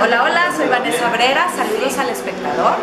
Hola, hola, soy Vanessa Brera, saludos al espectador.